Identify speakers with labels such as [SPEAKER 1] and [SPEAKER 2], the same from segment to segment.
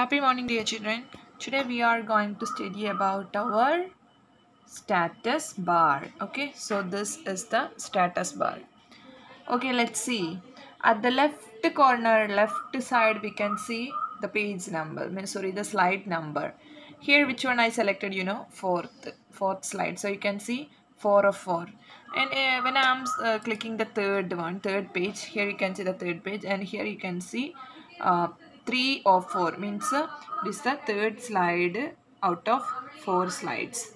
[SPEAKER 1] Happy morning, dear children. Today we are going to study about our status bar. Okay, so this is the status bar. Okay, let's see. At the left corner, left side, we can see the page number. Sorry, the slide number. Here, which one I selected? You know, fourth, fourth slide. So you can see four of four. And uh, when I'm uh, clicking the third one, third page, here you can see the third page, and here you can see uh, 3 or 4 means uh, this is the third slide out of 4 slides.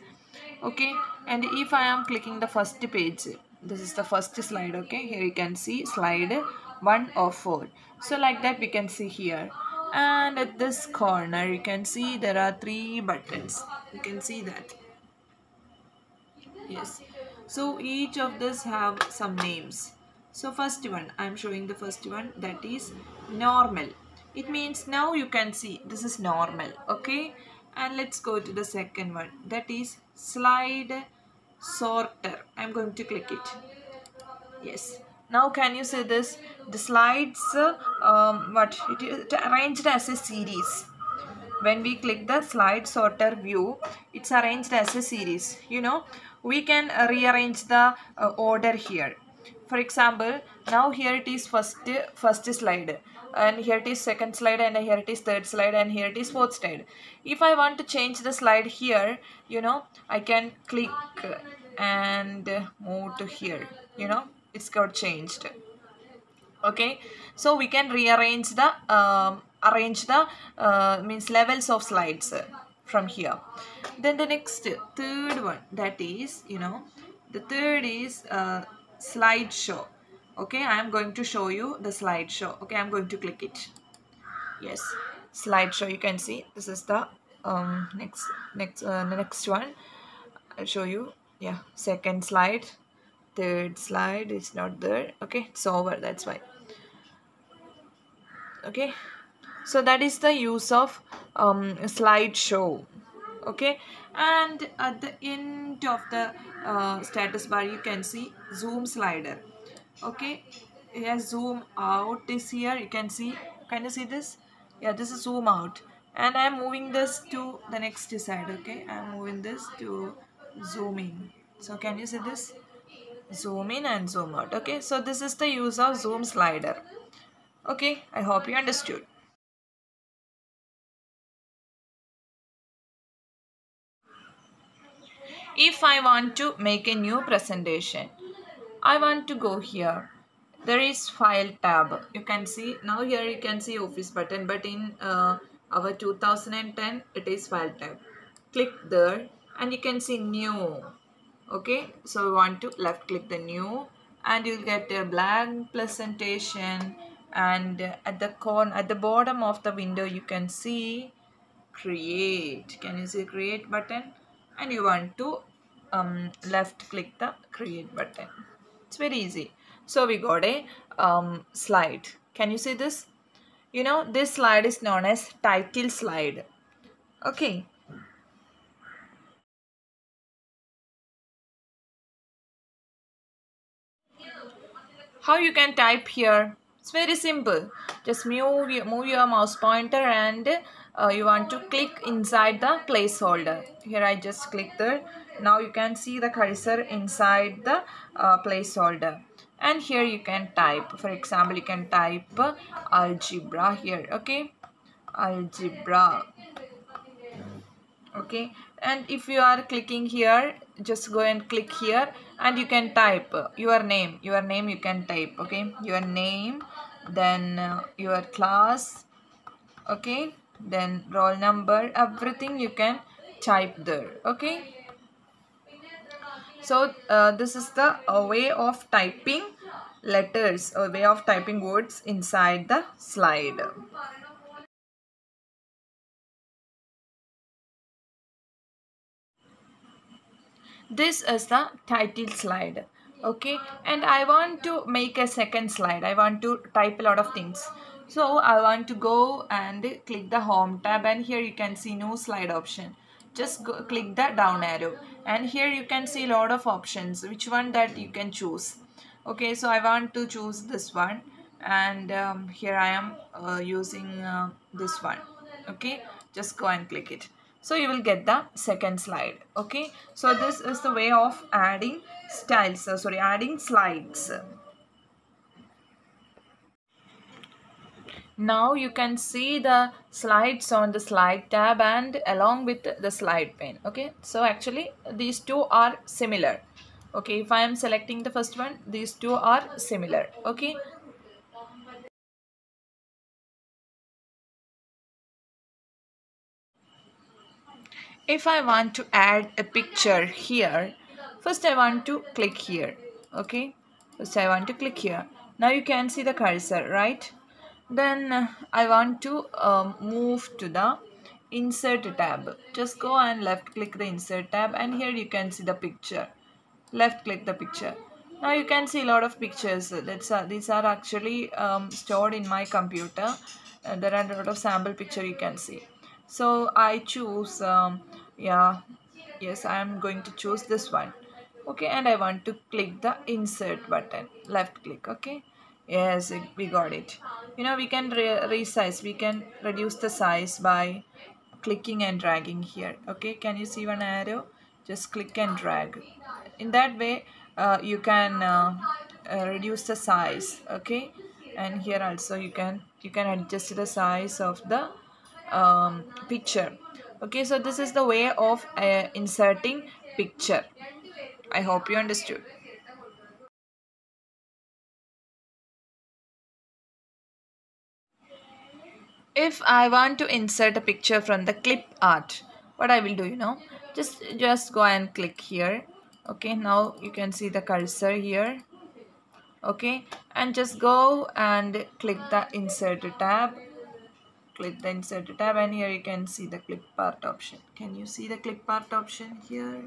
[SPEAKER 1] Okay? And if I am clicking the first page this is the first slide okay? Here you can see slide 1 or 4 so like that we can see here. And at this corner you can see there are three buttons. You can see that. Yes. So each of this have some names. So first one i'm showing the first one that is normal it means now you can see this is normal okay? And let's go to the second one. That is slide sorter. I'm going to click it. Yes. Now can you see this? The slides um, what? It is arranged as a series. When we click the slide sorter view it's arranged as a series you know? We can rearrange the uh, order here. For example now here it is first first slide and here it is second slide and here it is third slide and here it is fourth slide. If i want to change the slide here you know i can click and move to here. You know it's got changed. Okay so we can rearrange the um, arrange the uh, means levels of slides from here. Then the next third one that is you know the third is uh, slideshow okay i am going to show you the slideshow. Okay i'm going to click it. Yes slideshow you can see. This is the um next next uh, next one. I'll show you. Yeah second slide. Third slide is not there. Okay it's over that's why. Okay so that is the use of um, slideshow. Okay and at the end of the uh, status bar you can see zoom slider okay here zoom out is here you can see can you see this? Yeah this is zoom out. And i'm moving this to the next side okay? I'm moving this to zoom in. So can you see this? Zoom in and zoom out okay? So this is the use of zoom slider. Okay i hope you understood. If i want to make a new presentation I want to go here. There is file tab. You can see now here you can see office button but in uh, our 2010 it is file tab. Click there and you can see new. Okay so we want to left click the new and you'll get a blank presentation and at the corner at the bottom of the window you can see create can you see create button and you want to um, left click the create button it's very easy. So we got a um, slide. Can you see this? You know, this slide is known as title slide. Okay. How you can type here? It's very simple. Just move, move your mouse pointer and uh, you want to click inside the placeholder. Here I just click there now you can see the cursor inside the uh, placeholder. And here you can type for example you can type algebra here okay? Algebra. Okay? And if you are clicking here just go and click here and you can type your name. Your name you can type okay? Your name then uh, your class okay? Then roll number everything you can type there okay so uh, this is the uh, way of typing letters or way of typing words inside the slide. This is the title slide okay? And I want to make a second slide. I want to type a lot of things. So I want to go and click the home tab and here you can see new slide option just go, click the down arrow. And here you can see a lot of options which one that you can choose. Okay so I want to choose this one. And um, here I am uh, using uh, this one. Okay just go and click it. So you will get the second slide. Okay so this is the way of adding styles uh, sorry adding slides now you can see the slides on the slide tab and along with the slide pane okay? So actually these two are similar okay? If i am selecting the first one these two are similar okay? If I want to add a picture here first I want to click here okay? First I want to click here. Now you can see the cursor right then uh, I want to um, move to the insert tab. Just go and left click the insert tab and here you can see the picture. Left click the picture. Now you can see a lot of pictures. That's uh, these are actually um, stored in my computer. Uh, there are a lot of sample picture you can see. So I choose um, yeah yes I am going to choose this one. Okay and I want to click the insert button. Left click okay yes we got it. You know we can re resize we can reduce the size by clicking and dragging here. Okay can you see one arrow? Just click and drag. In that way uh, you can uh, uh, reduce the size okay? And here also you can you can adjust the size of the um, picture. Okay so this is the way of uh, inserting picture. I hope you understood if i want to insert a picture from the clip art what i will do you know just just go and click here. Okay now you can see the cursor here. Okay and just go and click the insert tab. Click the insert tab and here you can see the clip art option. Can you see the clip art option here?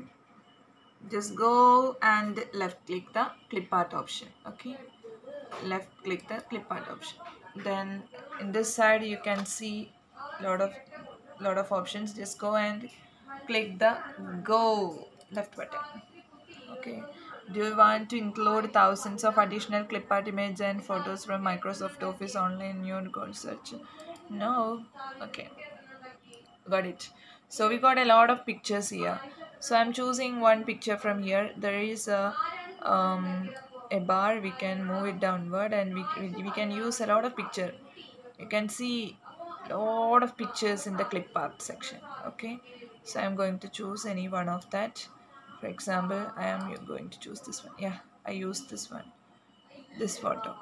[SPEAKER 1] Just go and left click the clip art option. Okay left click the clip art option. Then in this side you can see lot of lot of options. Just go and click the go left button. Okay. Do you want to include thousands of additional clip art images and photos from Microsoft Office online in your Google search? No? Okay. Got it. So we got a lot of pictures here. So i'm choosing one picture from here. There is a um, a bar we can move it downward and we, we can use a lot of picture. You can see a lot of pictures in the clip art section okay? So i'm going to choose any one of that. For example i am going to choose this one. Yeah i use this one this photo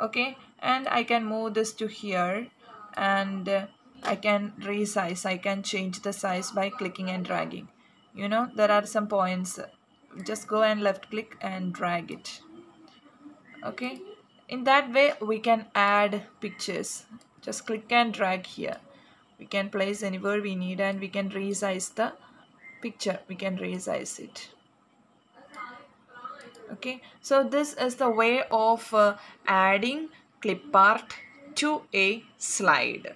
[SPEAKER 1] okay? And i can move this to here and uh, I can resize I can change the size by clicking and dragging. You know there are some points. Just go and left click and drag it okay? In that way we can add pictures. Just click and drag here. We can place anywhere we need and we can resize the picture. We can resize it. Okay? So this is the way of uh, adding clip art to a slide.